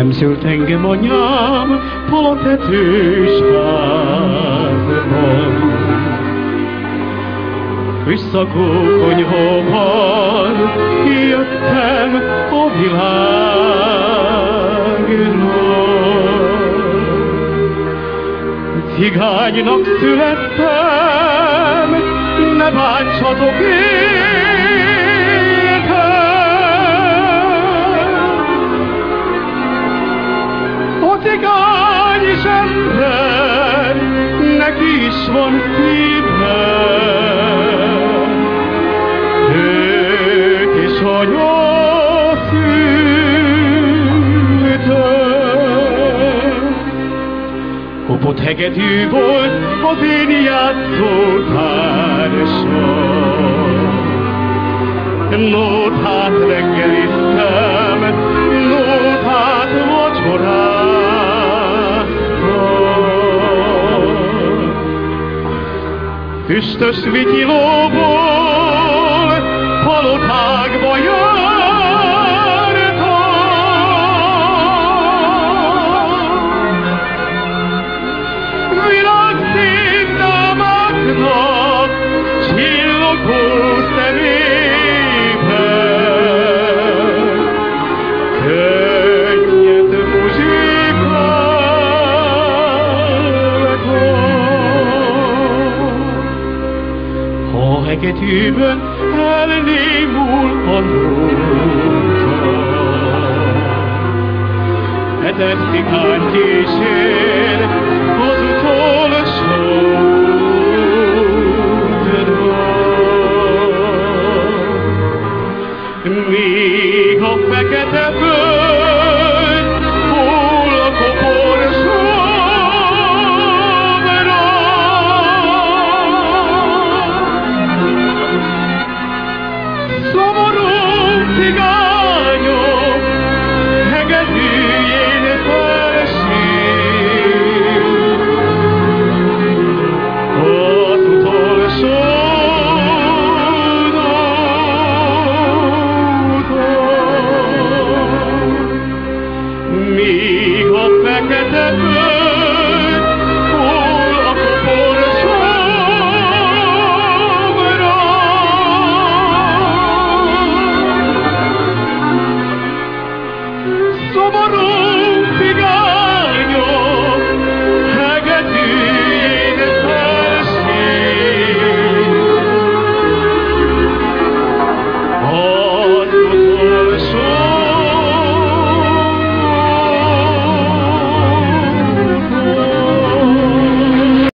Nem szült engem anyám palatetős házban. Visszakókonyhóban jöttem a világra. Cigánynak születtem, ne bántsatok értem. Cigány is ember, neki is van szíve. Ők is. Kopott hegedű volt az én játszótársam. Nótát reggeliztem, Füstös vityilóból palotákba inquiétude, elle les moule en longtemps. Ed intrigante ser, potuto